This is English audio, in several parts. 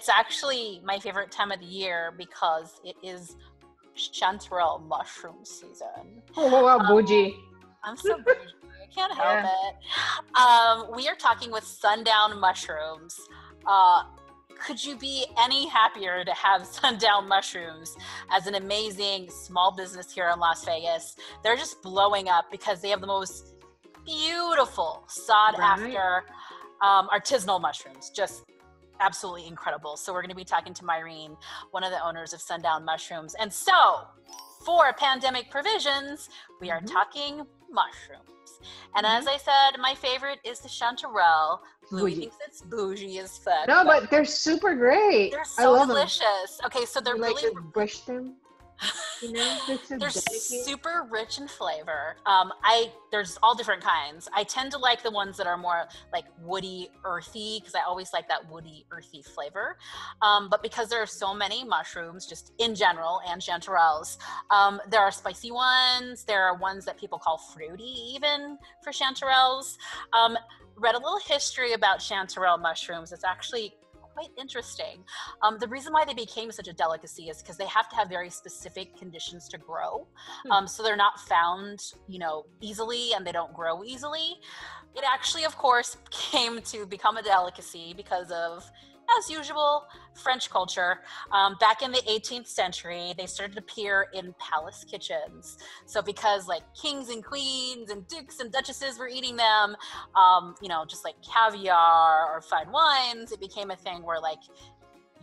it's actually my favorite time of the year because it is chanterelle mushroom season. oh, wow, bougie. I'm so bougie. I can't help it. Um, we are talking with Sundown Mushrooms. Uh, could you be any happier to have Sundown Mushrooms as an amazing small business here in Las Vegas? They're just blowing up because they have the most beautiful sought Right. after um, artisanal mushrooms. Just absolutely incredible. So we're going to be talking to Myrene, one of the owners of Sundown Mushrooms. And so, for pandemic provisions, we are Mhm. talking mushrooms. And Mhm. as I said, my favorite is the chanterelle. Louis Bougie. thinks it's bougie as fuck. No, but they're super great. they're so delicious. Okay, so they're them. You really like brush them. You know, they're super rich in flavor. Um, I there's all different kinds. I tend to like the ones that are more like woody, earthy, because I always like that woody, earthy flavor. Um, but because there are so many mushrooms, just in general, and chanterelles, um, there are spicy ones. There are ones that people call fruity, even for chanterelles. Um, read a little history about chanterelle mushrooms. It's actually quite interesting. Um, the reason why they became such a delicacy is because they have to have very specific conditions to grow. Hmm. Um, so they're not found, you know, easily and they don't grow easily. It actually, of course, came to become a delicacy because of, as usual, French culture. Um, back in the 18th century, they started to appear in palace kitchens. So because like kings and queens and dukes and duchesses were eating them, um, you know, just like caviar or fine wines, it became a thing where like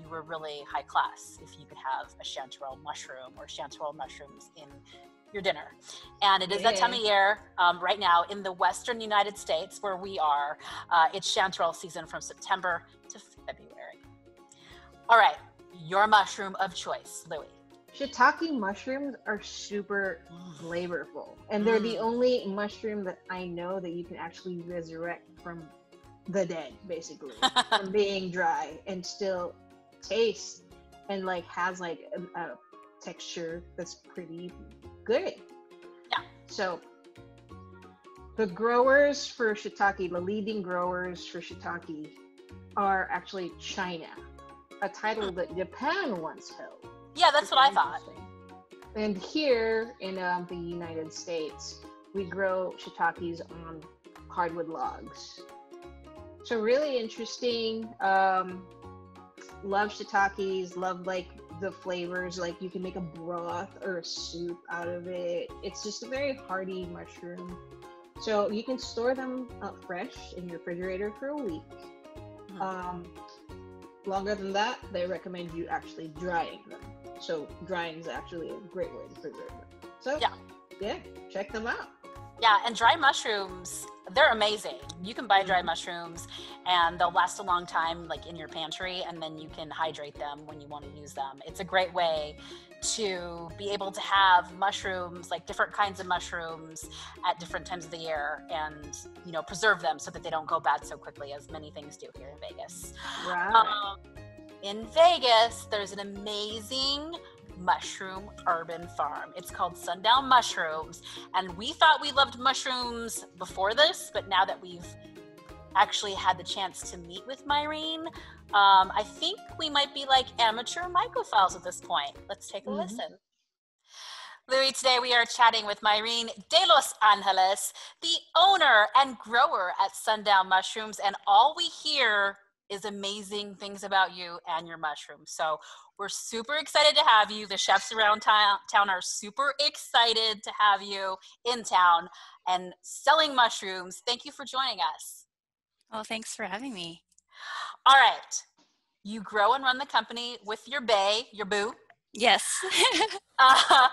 you were really high class if you could have a chanterelle mushroom or chanterelle mushrooms in your dinner. And it is that time of year um, right now in the western United States where we are. Uh, it's chanterelle season from September. All right, your mushroom of choice, Louis. Shiitake mushrooms are super flavorful, and they're the Mm. only mushroom that I know that you can actually resurrect from the dead, basically, from being dry and still taste and like has like a, a texture that's pretty good. Yeah. So the growers for shiitake, the leading growers for shiitake, are actually China, a title that Japan once held. yeah, that's what I thought. And here in um, the United States, we grow shiitakes on hardwood logs. So really interesting. Um, love shiitakes. Love like the flavors. Like you can make a broth or a soup out of it. It's just a very hearty mushroom. So you can store them uh, fresh in your refrigerator for a week. Mhm. Um, longer than that, they recommend you actually drying them. So drying is actually a great way to preserve them. So Yeah. yeah, check them out. Yeah, and dry mushrooms, they're amazing. You can buy dry Mhm. mushrooms and they'll last a long time, like in your pantry, and then you can hydrate them when you want to use them. It's a great way to be able to have mushrooms, like different kinds of mushrooms at different times of the year and, you know, preserve them so that they don't go bad so quickly as many things do here in Vegas. Right. Um, in Vegas, there's an amazing mushroom urban farm. It's called Sundown Mushrooms. And we thought we loved mushrooms before this, but now that we've actually had the chance to meet with Myrene, um, I think we might be like amateur mycophiles at this point. Let's take a Mhm. listen. Louis, today we are chatting with Myrene Delos Angeles, the owner and grower at Sundown Mushrooms, and all we hear is amazing things about you and your mushrooms. So we're super excited to have you. The chefs around town, town are super excited to have you in town and selling mushrooms. Thank you for joining us. Well, thanks for having me. All right. You grow and run the company with your bay, your boo. Yes. uh,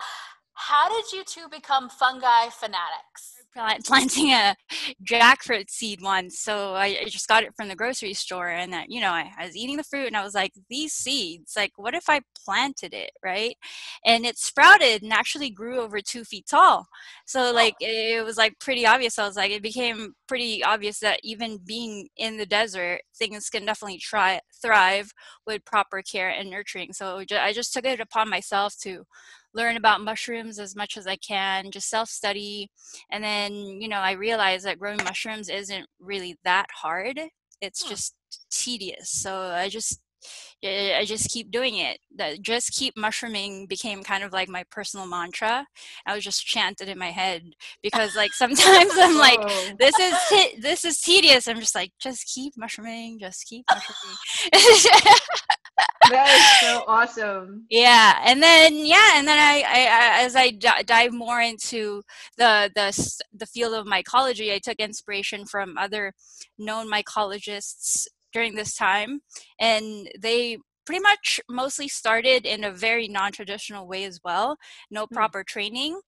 how did you two become fungi fanatics? planting a jackfruit seed once. So I, I, just got it from the grocery store and that, you know, I, I, was eating the fruit and I was like, these seeds, like, what if I planted it, right? And it sprouted and actually grew over two feet tall. So, like, it, it was like pretty obvious. I was like, it became pretty obvious that even being in the desert, things can definitely try thrive with proper care and nurturing. So I just took it upon myself to learn about mushrooms as much as I can, just self study. And then, you know, I realized that growing mushrooms isn't really that hard. It's hmm. just tedious. So I just I just keep doing it. That just keep mushrooming became kind of like my personal mantra. I was just chanted in my head because like sometimes I'm like, this is t- this is tedious. I'm just like, just keep mushrooming, just keep mushrooming. that is so awesome. Yeah, and then yeah, and then I, I, I as I d- dive more into the the the field of mycology, I took inspiration from other known mycologists during this time, and they pretty much mostly started in a very non-traditional way as well no hmm. proper training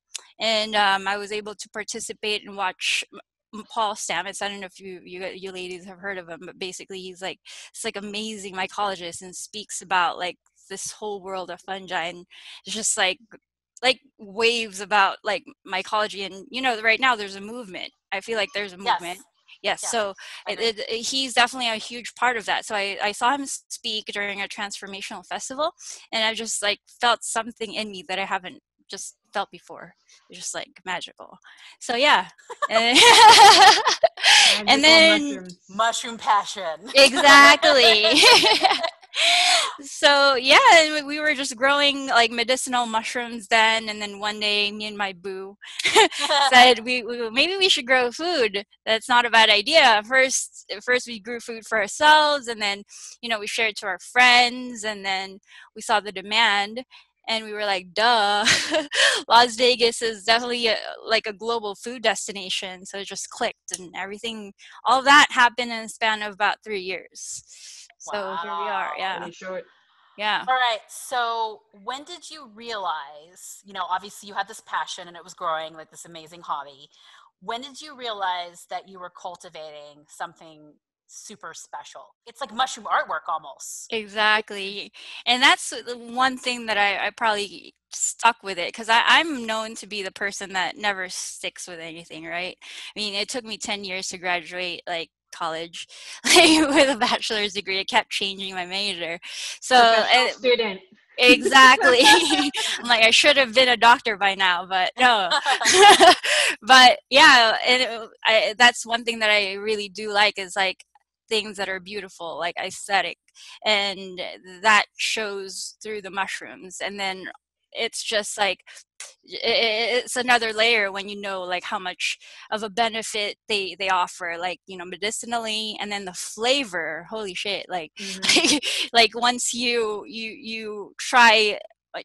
and um, i was able to participate and watch Paul Stamets. I don't know if you, you you ladies have heard of him, but basically he's like it's like amazing mycologist and speaks about like this whole world of fungi and it's just like like waves about like mycology and you know right now there's a movement. I feel like there's a movement. Yes. Yes, yeah, so it, it, he's definitely a huge part of that. So I, I saw him speak during a transformational festival, and I just like felt something in me that I haven't just felt before. It's just like magical. So yeah. and then mushrooms. mushroom passion. exactly. so yeah, we were just growing like medicinal mushrooms then, and then one day, me and my boo said we, we, maybe we should grow food. That's not a bad idea. First, first we grew food for ourselves, and then you know we shared to our friends, and then we saw the demand, and we were like duh. Las vegas is definitely a, like a global food destination so it just clicked and everything all that happened in a span of about three years. So wow. here we are yeah. yeah. All right so when did you realize you know obviously you had this passion and it was growing like this amazing hobby. When did you realize that you were cultivating something super special. It's like mushroom artwork almost. Exactly. And that's the one thing that I, I probably stuck with it because I'm known to be the person that never sticks with anything, right? I mean, it took me 10 years to graduate like college like, with a bachelor's degree. I kept changing my major. So, and, student. Exactly. I'm like, I should have been a doctor by now, but no. but yeah, and it, I, that's one thing that I really do like is like things that are beautiful like aesthetic and that shows through the mushrooms and then it's just like it's another layer when you know like how much of a benefit they they offer like you know medicinally and then the flavor holy shit like mm-hmm. like once you you you try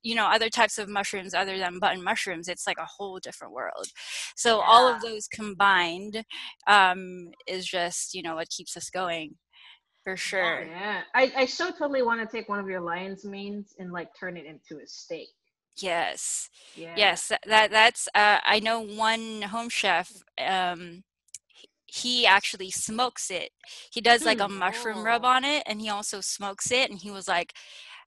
you know other types of mushrooms other than button mushrooms it's like a whole different world. So yeah. all of those combined um, is just you know what keeps us going for sure. yeah. I, I so totally want to take one of your lion's manes and like turn it into a steak. Yes. Yeah. yes that that's uh, i know one home chef um, he actually smokes it. He does like a mushroom rub on it and he also smokes it and he was like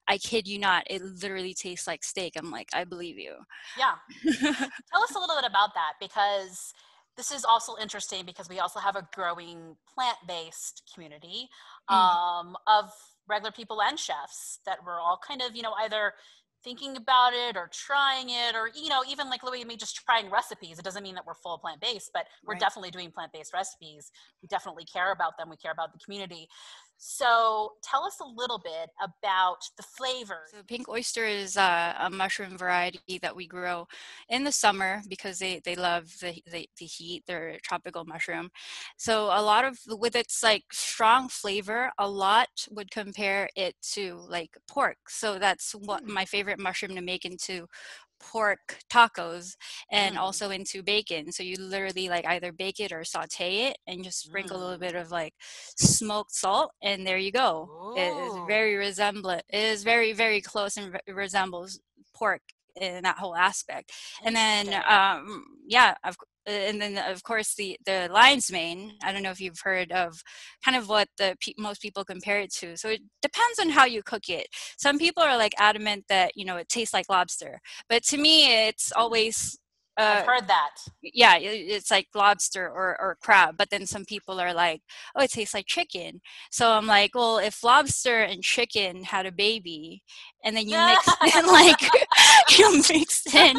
I kid you not, it literally tastes like steak. I'm like, I believe you. Yeah. Tell us a little bit about that because this is also interesting because we also have a growing plant-based community mm. um, of regular people and chefs that we're all kind of, you know, either thinking about it or trying it or you know even like louis and me just trying recipes it doesn't mean that we're full plant-based but we're right. definitely doing plant-based recipes we definitely care about them we care about the community so tell us a little bit about the flavors. So pink oyster is uh, a mushroom variety that we grow in the summer because they, they love the, the, the, heat. They're a tropical mushroom. So a lot of, with its like strong flavor, a lot would compare it to like pork. So that's what mm. my favorite mushroom to make into pork tacos and Mm. also into bacon. So you literally like either bake it or saute it and just sprinkle a little Mm. bit of like smoked salt and there you go. It is very resemblant. It is very very close and re- resembles pork in that whole aspect. And then um yeah, of and then of course the the lion's mane. I don't know if you've heard of kind of what the pe- most people compare it to. So it depends on how you cook it. Some people are like adamant that you know it tastes like lobster, but to me it's always uh, I've heard that. yeah, i- it's like lobster or, or crab. But then some people are like, oh, it tastes like chicken. So I'm like, well, if lobster and chicken had a baby, and then you mix in like you mix in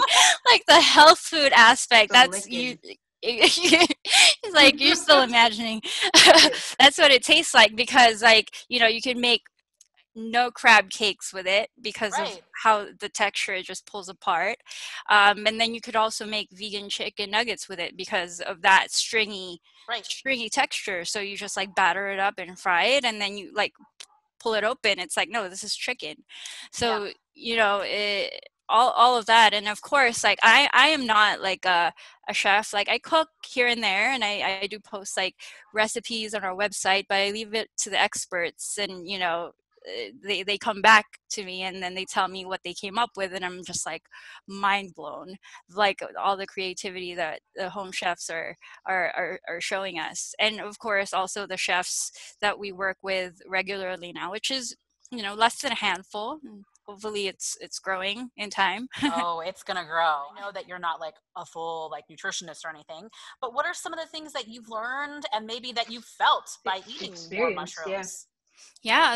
like the health food aspect, that's you. it's like you're still imagining. that's what it tastes like because, like, you know, you can make no crab cakes with it because of how the texture it just pulls apart. Um, and then you could also make vegan chicken nuggets with it because of that stringy, Right. stringy texture. So you just like batter it up and fry it, and then you like pull it open. It's like no, this is chicken. So you know it. All, all of that and of course like i i am not like a, a chef like i cook here and there and i i do post like recipes on our website but i leave it to the experts and you know they they come back to me and then they tell me what they came up with and i'm just like mind blown like all the creativity that the home chefs are are are, are showing us and of course also the chefs that we work with regularly now which is you know less than a handful hopefully it's it's growing in time oh, it's gonna grow. I know that you're not like a full like nutritionist or anything, but what are some of the things that you've learned and maybe that you've felt by eating more experience, yeah. mushrooms? Yeah,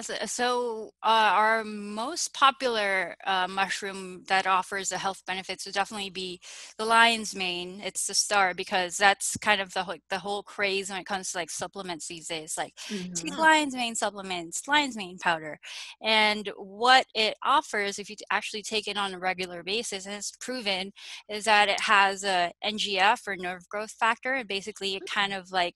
so, so uh, our most popular uh, mushroom that offers the health benefits would definitely be the lion's mane. It's the star because that's kind of the whole, the whole craze when it comes to like supplements these days. Like Mhm. take lion's mane supplements, lion's mane powder, and what it offers if you actually take it on a regular basis, and it's proven, is that it has a NGF or nerve growth factor, and basically it kind of like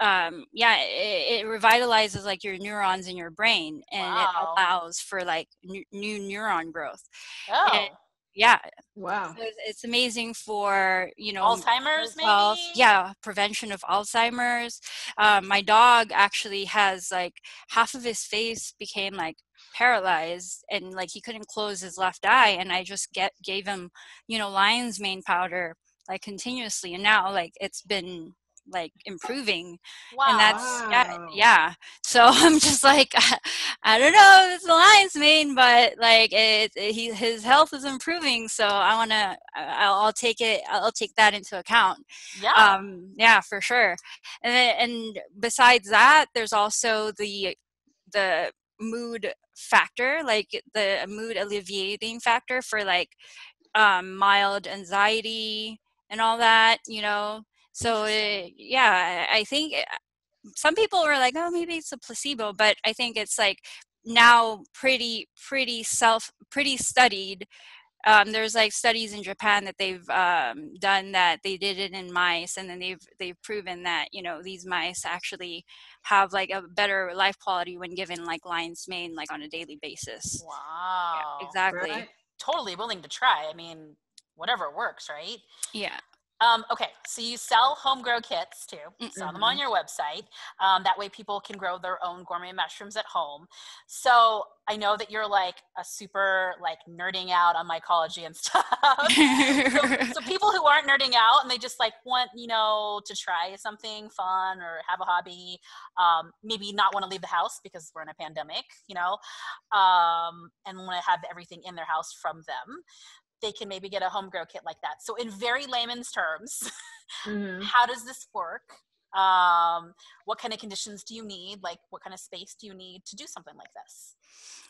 um yeah it, it revitalizes like your neurons in your brain and Wow. it allows for like n- new neuron growth Oh, yeah Wow. so it's, it's amazing for you know Alzheimer's maybe? yeah prevention of alzheimer's um, my dog actually has like half of his face became like paralyzed and like he couldn't close his left eye and i just get gave him you know lion's mane powder like continuously and now like it's been like improving Wow. and that's yeah, yeah. So I'm just like, I don't know, it's the lion's mane, but like it, it- he his health is improving, so I want to, I'll, I'll take it, I'll take that into account. yeah. Um, yeah, for sure. And then, and besides that, there's also the the mood factor, like the mood alleviating factor for like um, mild anxiety and all that, you know. So it, yeah, I think some people were like, oh, maybe it's a placebo, but I think it's like now pretty pretty self pretty studied. Um, there's like studies in Japan that they've um, done that they did it in mice, and then they've they've proven that you know these mice actually have like a better life quality when given like lion's mane like on a daily basis. wow. Exactly. Right. Totally willing to try. I mean, whatever works, right? Yeah. Um, okay, so you sell home grow kits too. Sell them on your website. Um, that way, people can grow their own gourmet mushrooms at home. So I know that you're like a super like nerding out on mycology and stuff. so, so people who aren't nerding out and they just like want you know to try something fun or have a hobby, um, maybe not want to leave the house because we're in a pandemic, you know, um, and want to have everything in their house from them. They can maybe get a home grow kit like that. So, in very layman's terms, Mhm. how does this work? Um, what kind of conditions do you need? Like, what kind of space do you need to do something like this?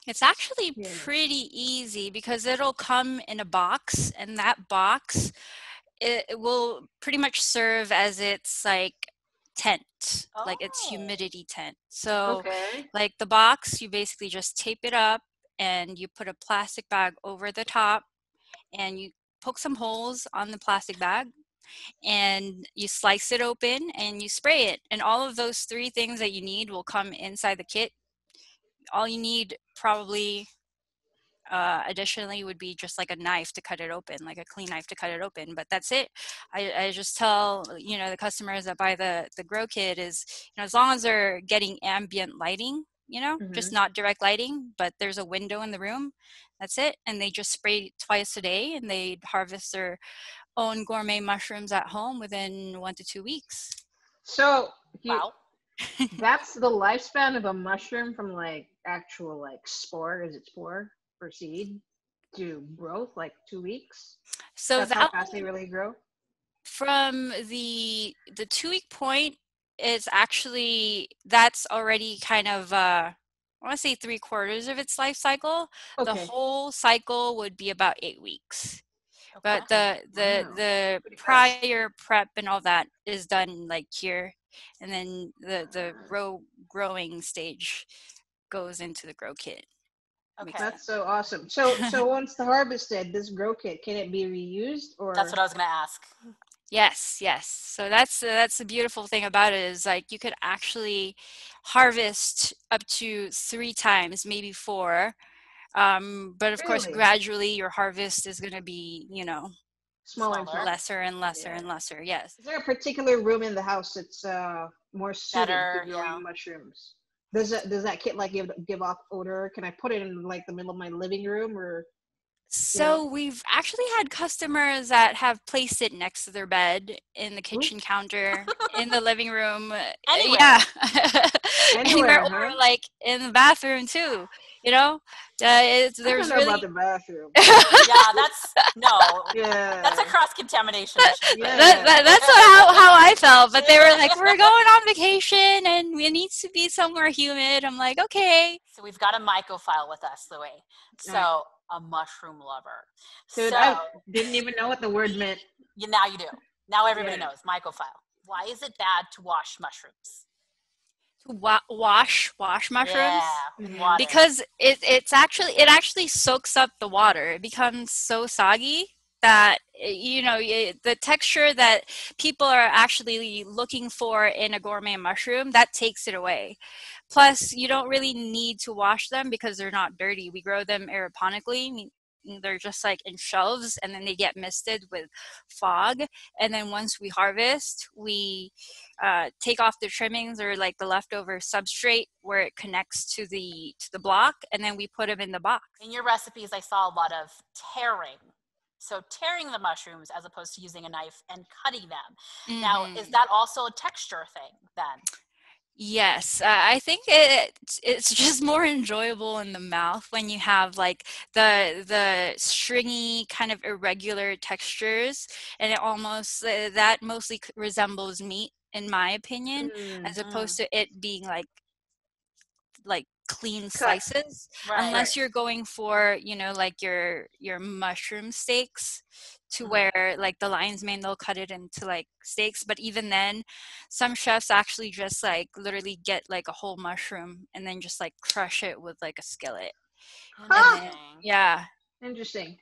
It's actually Yeah. pretty easy because it'll come in a box, and that box it, it will pretty much serve as its like tent, like its Oh. humidity tent. So, Okay. like the box, you basically just tape it up and you put a plastic bag over the top, and you poke some holes on the plastic bag and you slice it open and you spray it and all of those three things that you need will come inside the kit. All you need probably uh, additionally would be just like a knife to cut it open like a clean knife to cut it open but that's it. I, I just tell you know the customers that buy the the grow kit is you know as long as they're getting ambient lighting you know mm-hmm. just not direct lighting but there's a window in the room that's it and they just spray twice a day and they harvest their own gourmet mushrooms at home within one to two weeks. So you, wow. that's the lifespan of a mushroom from like actual like spore is it spore or seed to growth like two weeks? So that's that, how fast they really grow? from the the two week point is actually that's already kind of uh I want to say three quarters of its life cycle. Okay. The whole cycle would be about eight weeks. Okay. But the the wow. the prior prep and all that is done like here, and then the the grow growing stage goes into the grow kit. Okay. That's so awesome. So so once the harvested, this grow kit can it be reused or? That's what I was gonna ask. Yes, yes. So that's uh, that's the beautiful thing about it is like you could actually harvest up to three times, maybe four. Um, but of really? course, gradually your harvest is going to be, you know, smaller, lesser and lesser yeah. and lesser. Yes. Is there a particular room in the house that's uh, more suited Better, to growing yeah. mushrooms? Does that does that kit like give give off odor? Can I put it in like the middle of my living room or? So yeah. we've actually had customers that have placed it next to their bed, in the kitchen Ooh. counter, in the living room. Uh, Anywhere. Yeah. Anywhere, Anywhere huh? or like in the bathroom too. You know, uh, it's, there's I really about the bathroom. yeah, that's no. Yeah, that's a cross contamination. yeah. That, that, that's how, how I felt. But they were like, "We're going on vacation, and it needs to be somewhere humid." I'm like, "Okay." So we've got a mycophile with us, Louie. So a mushroom lover. Dude, so, I didn't even know what the word meant. You, now you do. Now everybody yeah. knows mycophile. Why is it bad to wash mushrooms? To wa- wash wash mushrooms yeah, because it it's actually it actually soaks up the water. It becomes so soggy that you know the texture that people are actually looking for in a gourmet mushroom that takes it away plus you don't really need to wash them because they're not dirty we grow them aeroponically they're just like in shelves and then they get misted with fog and then once we harvest we uh, take off the trimmings or like the leftover substrate where it connects to the to the block and then we put them in the box in your recipes i saw a lot of tearing so tearing the mushrooms as opposed to using a knife and cutting them. Mm-hmm. Now, is mm. that also a texture thing then? Yes, uh, I think it it's just more enjoyable in the mouth when you have like the the stringy kind of irregular textures, and it almost uh, that mostly resembles meat in my opinion, mm-hmm. as opposed to it being like like clean slices right. unless you're going for you know like your your mushroom steaks to mm-hmm. where like the lion's mane they'll cut it into like steaks but even then some chefs actually just like literally get like a whole mushroom and then just like crush it with like a skillet huh. then, yeah interesting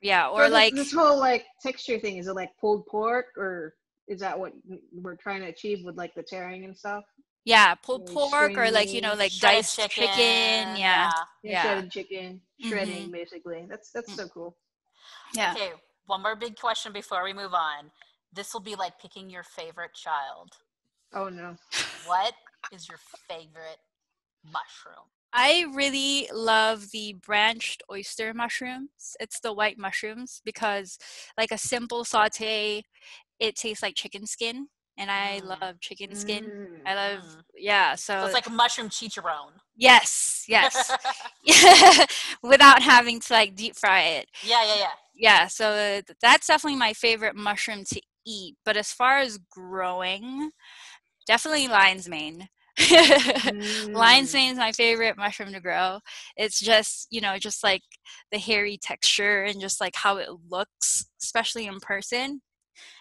yeah or so like this whole like texture thing is it like pulled pork or is that what we're trying to achieve with like the tearing and stuff yeah, pulled pork or like you know like diced chicken. chicken. Yeah, yeah, yeah. shredded chicken, shredding mm-hmm. basically. That's that's mm. so cool. Yeah. Okay, one more big question before we move on. This will be like picking your favorite child. Oh no. What is your favorite mushroom? I really love the branched oyster mushrooms. It's the white mushrooms because like a simple saute, it tastes like chicken skin and I mm. love chicken skin. Mm. I love mm. yeah. So, so, it's like a mushroom chicharron. Yes, yes. Without having to like deep fry it. Yeah, yeah, yeah. Yeah. So that's definitely my favorite mushroom to eat. But as far as growing, definitely lion's mane. mm. Lion's mane is my favorite mushroom to grow. It's just, you know, just like the hairy texture and just like how it looks, especially in person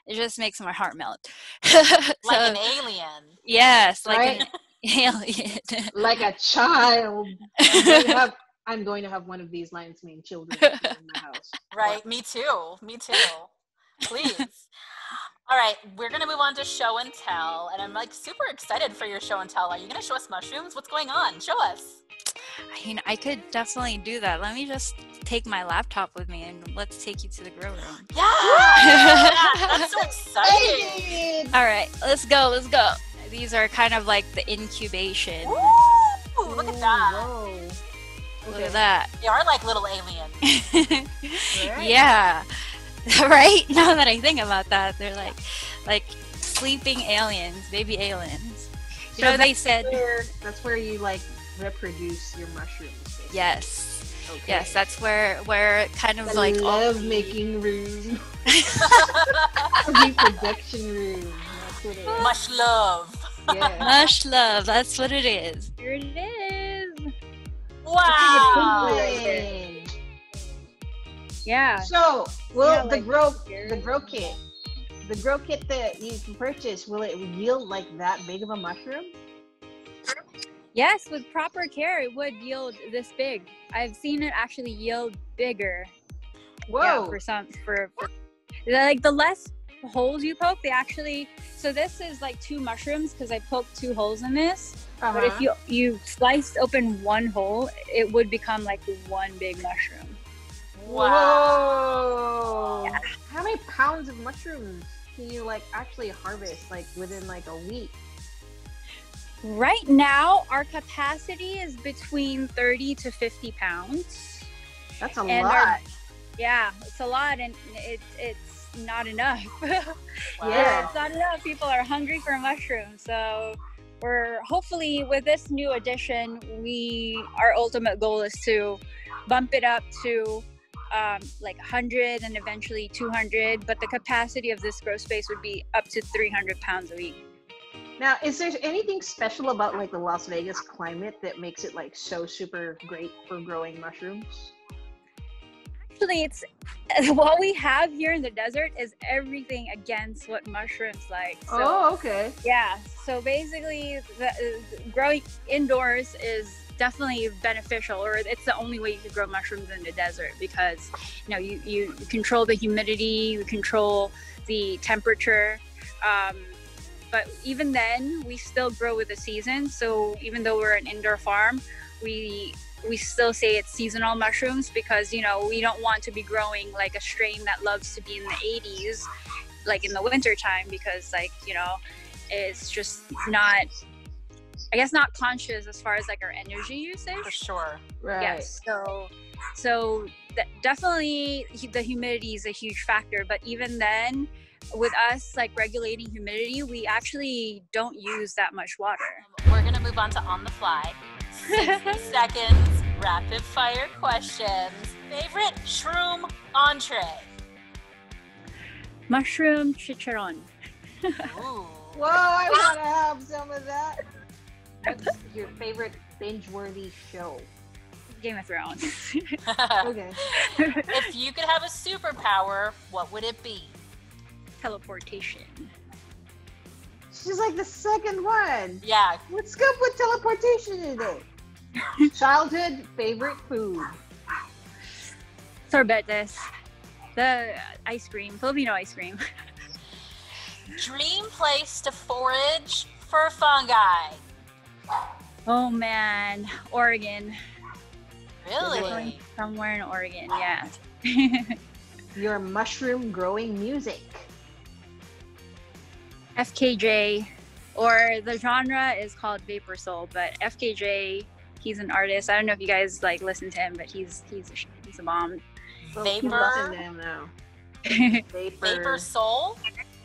it just makes my heart melt. so, like an alien. Yes, like right? an alien. like a child. Have, I'm going to have one of these lion's mane children in my house. Right, me too. Me too. Please. All right, we're gonna move on to show and tell, and I'm like super excited for your show and tell. Are you gonna show us mushrooms? What's going on? Show us. I mean, I could definitely do that. Let me just take my laptop with me and let's take you to the grow room. Yeah, yeah, that's so exciting. All right, let's go. Let's go. These are kind of like the incubation. Ooh, look at that. Whoa. Look Okay. at that. They are like little aliens. Right. yeah. right? Now that I think about that, they're like like sleeping aliens, baby aliens. You So know, they said Where, that's where you like reproduce your mushrooms. basically. yes. Okay. Yes, that's where where kind of I like all love the- making room. Reproduction room. That's what it is. Much love. Yeah. much love. That's what it is. Here it is. Wow. Yeah. So, will Yeah, the like grow here. the grow kit, the grow kit that you can purchase, will it yield like that big of a mushroom? Yes, with proper care, it would yield this big. I've seen it actually yield bigger. Yeah, Whoa! for some, for, for like the less holes you poke, they actually. So this is like two mushrooms because I poked two holes in this. But if Uh-huh. you you sliced open one hole, it would become like one big mushroom. Wow. Whoa! How many pounds of mushrooms can you like actually harvest like within like a week? Right now, our capacity is between 30 to 50 pounds. That's a And lot. our- Yeah, it's a lot, and it, it's not enough. Yeah. it's not enough. People are hungry for mushrooms, so we're hopefully with this new addition, we our ultimate goal is to bump it up to um, like 100 and eventually 200. But the capacity of this grow space would be up to 300 pounds a week. Now, is there anything special about like the Las Vegas climate that makes it like so super great for growing mushrooms? Actually, it's what we have here in the desert is everything against what mushrooms like. So, oh, okay. Yeah. So basically, the, uh, growing indoors is definitely beneficial, or it's the only way you could grow mushrooms in the desert because you know you you control the humidity, you control the temperature. Um, but even then, we still grow with the season. So even though we're an indoor farm, we we still say it's seasonal mushrooms because you know we don't want to be growing like a strain that loves to be in the 80s like in the winter time because like you know it's just not i guess not conscious as far as like our energy usage For sure. Right. yes so so th- definitely the humidity is a huge factor but even then with us like regulating humidity we actually don't use that much water We're gonna move on to on the fly. 60 seconds, rapid fire questions. Favorite shroom entree? mushroom chicharron Ooh. Whoa, I want to ah! have some of that. What's your favorite binge-worthy show? game of thrones Okay. if you could have a superpower, what would it be? teleportation She's like the second one. Yeah, What's good with teleportation today? Childhood favorite food. sorbetes the ice cream filipino ice cream dream place to forage for fungi. Oh man, Oregon. Really? Somewhere in Oregon, yeah. Your mushroom growing music. FKJ, or the genre is called Vapor Soul, but FKJ, he's an artist. I don't know if you guys like listen to him, but he's he's a, he's a bomb. Vapor? listening to him. Vapor. Vapor Soul?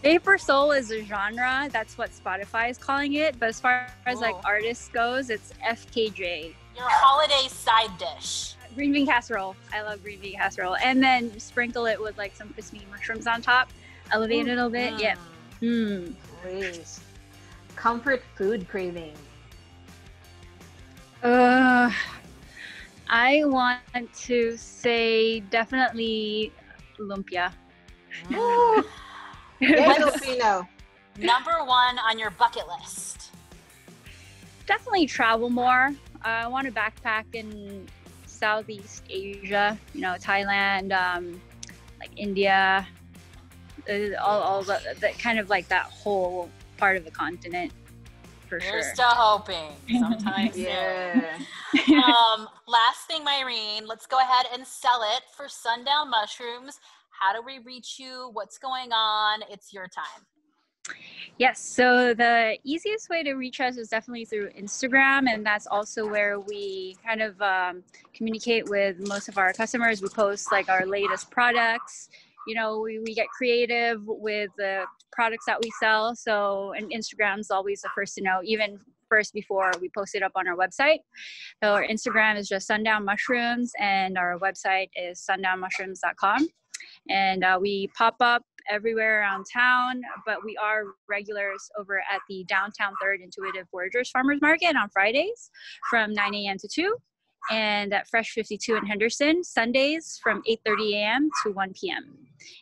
Vapor Soul is a genre. That's what Spotify is calling it. But as far as like artists goes, it's FKJ. Your holiday side dish. Green bean casserole. I love green bean casserole, and then sprinkle it with like some crispy mushrooms on top. Elevate it a little bit. Yeah. Mm. Hmm. Please. Comfort food craving. Uh, I want to say definitely lumpia. Mm. Filipino. Number one on your bucket list. Definitely travel more. I want to backpack in Southeast Asia, you know, Thailand, um, like India, uh, all, all the, the kind of like that whole part of the continent. For We're sure. still hoping. Sometimes soon. Yeah. um, last thing, Myrene, let's go ahead and sell it for Sundown Mushrooms. How do we reach you? What's going on? It's your time. Yes, so the easiest way to reach us is definitely through Instagram, and that's also where we kind of um, communicate with most of our customers. We post like our latest products. You know, we, we get creative with the products that we sell. So, and Instagram's always the first to know, even first before we post it up on our website. So, our Instagram is just Sundown Mushrooms, and our website is sundownmushrooms.com. And uh, we pop up everywhere around town, but we are regulars over at the downtown Third Intuitive Foragers Farmers Market on Fridays from 9 a.m. to 2, and at Fresh 52 in Henderson Sundays from 8:30 a.m. to 1 p.m.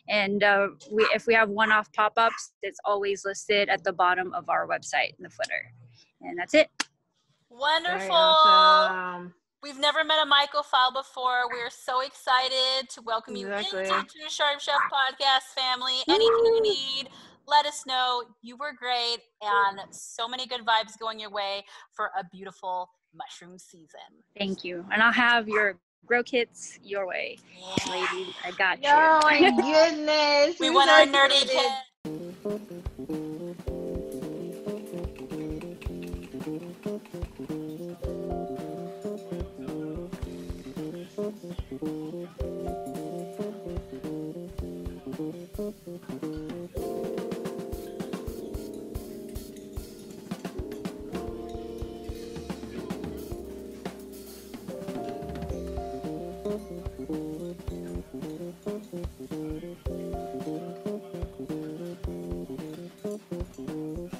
And uh, we, if we have one-off pop-ups, it's always listed at the bottom of our website in the footer. And that's it. Wonderful. awesome. We've never met a mycophile before. We're so excited to welcome you Exactly. into the Sharp Chef podcast family. Anything you need, let us know. You were great, and so many good vibes going your way for a beautiful mushroom season. Thank you. And I'll have your grow kits your way, yeah. ladies. I got you. Oh my goodness. we want our nerdy kid. Thank you.